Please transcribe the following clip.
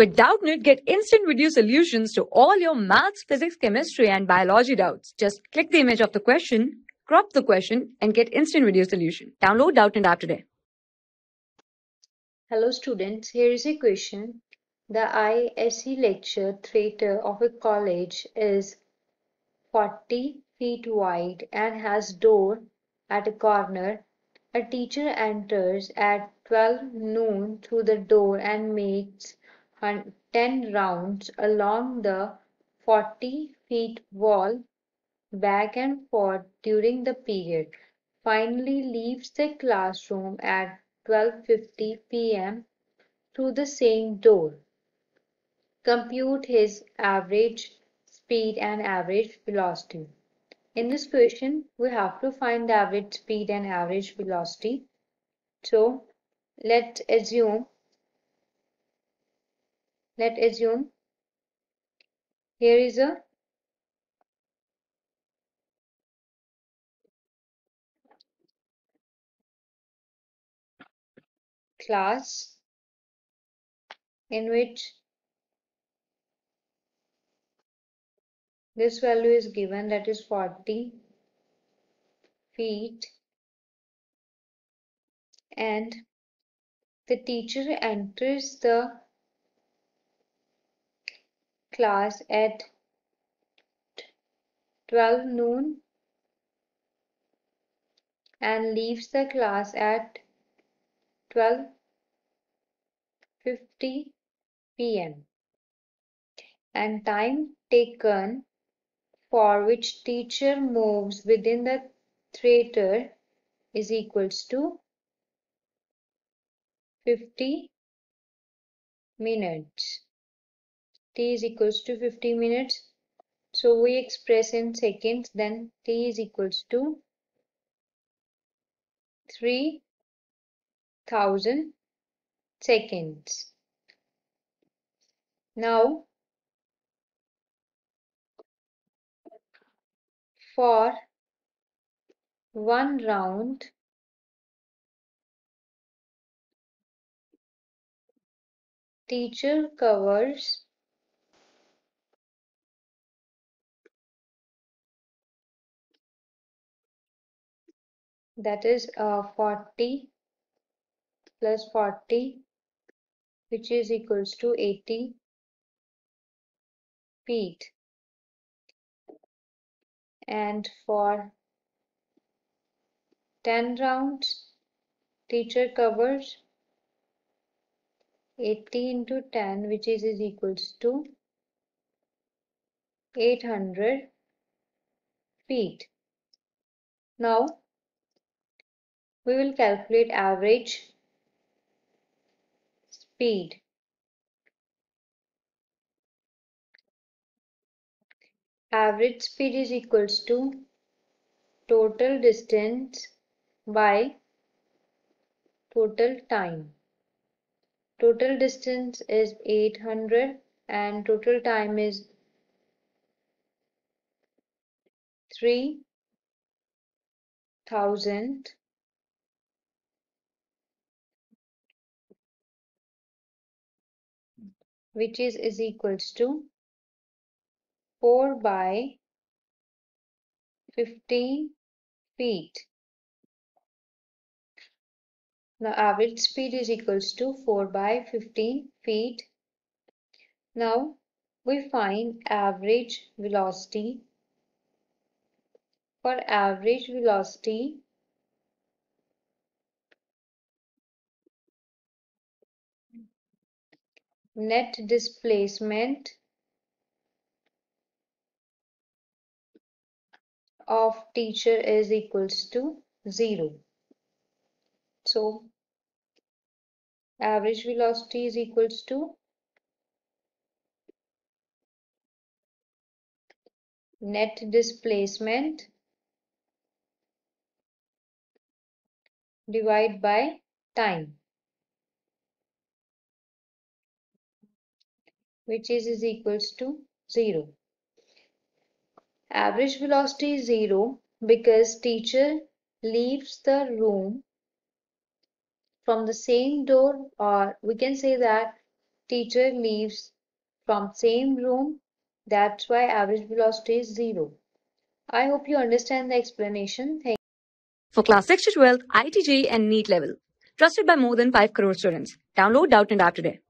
With Doubtnut, get instant video solutions to all your maths, physics, chemistry, and biology doubts. Just click the image of the question, crop the question, and get instant video solution. Download Doubtnut app today. Hello students, here is a question. The I.Sc lecture theatre of a college is 40 feet wide and has door at a corner. A teacher enters at 12 noon through the door and makes 10 rounds along the 40 feet wall back and forth during the period. Finally leaves the classroom at 12:50 p.m. through the same door. Compute his average speed and average velocity. In this question, we have to find the average speed and average velocity. So, let's assume let assume. Here is a class in which this value is given that is 40 feet and the teacher enters the class at 12 noon and leaves the class at 12:50 p.m. and time taken for which teacher moves within the theater is equals to 50 minutes t is equals to 50 minutes. So we express in seconds then t is equals to 3000 seconds. Now for one round teacher covers that is uh, 40 plus 40 which is equals to 80 feet. And for 10 rounds teacher covers 80 into 10 which is, is equals to 800 feet. Now we will calculate average speed. Average speed is equals to total distance by total time. Total distance is 800 and total time is 3000 which is is equals to 4 by 15 feet. Now average speed is equals to 4 by 15 feet. Now we find average velocity. For average velocity, net displacement of teacher is equals to 0. So average velocity is equals to net displacement divided by time. Which is, is equals to 0. Average velocity is 0 because teacher leaves the room from the same door or we can say that teacher leaves from same room. That's why average velocity is zero. I hope you understand the explanation. Thank For class 6 to 12, IIT JEE and NEET level. Trusted by more than 5 crore students. Download Doubtnut App today.